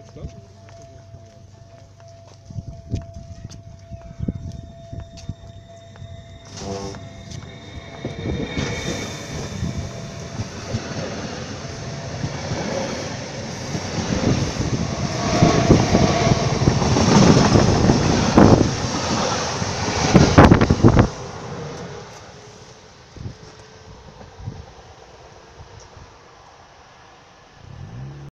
Excellent.